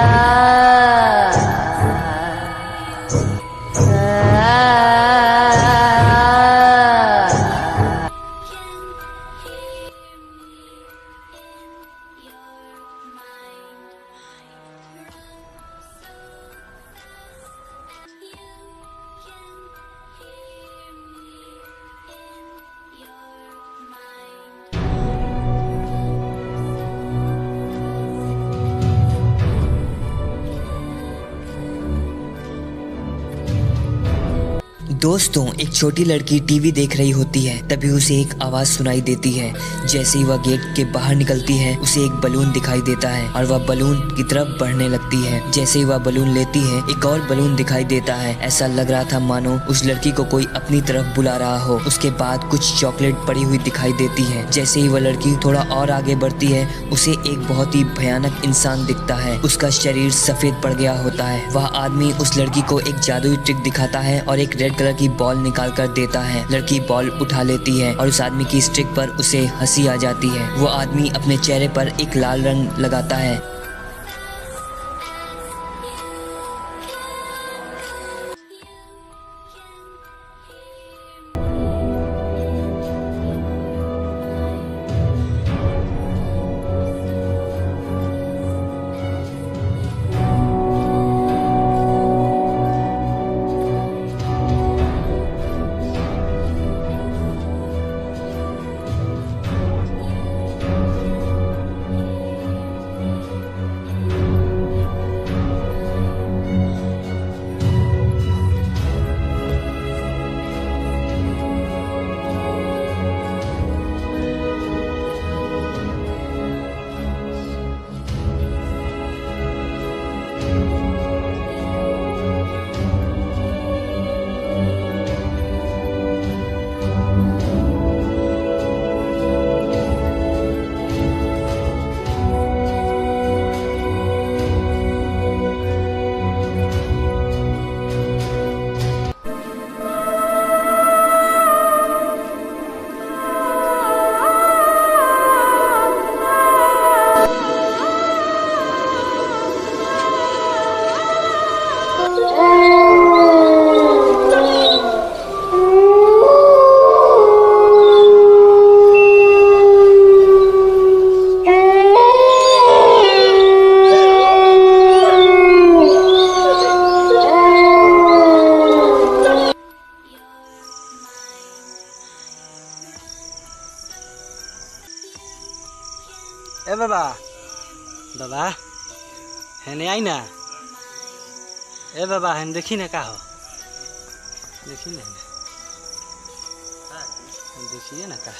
Uh... दोस्तों एक छोटी लड़की टीवी देख रही होती है, तभी उसे एक आवाज़ सुनाई देती है। जैसे ही वह गेट के बाहर निकलती है, उसे एक बलून दिखाई देता है और वह बलून की तरफ़ बढ़ने लगती है। जैसे ही वह बलून लेती है, एक और बलून दिखाई देता है। ऐसा लग रहा था मानो उस लड़की को कोई अपनी तरफ़ बुला रहा हो। उसके बाद कुछ चॉकलेट पड़ी हुई दिखाई देती है। जैसे ही वह लड़की थोड़ा और आगे बढ़ती है, उसे एक बहुत ही भयानक इंसान दिखता है। उसका शरीर सफ़ेद पड़ गया होता है। वह आदमी उस लड़की को एक जादुई ट्रिक दिखाता है और एक रेड कलर की बॉल निकाल कर देता है। लड़की बॉल उठा लेती है और उस आदमी की स्ट्रिक पर उसे हँसी आ जाती है। वो आदमी अपने चेहरे पर एक लाल रंग लगाता है। এ বাবা। বাবা, হেনে আই না? এ বাবা, হেন দেখি না কাহ। দেখি না দেখি না কাহ।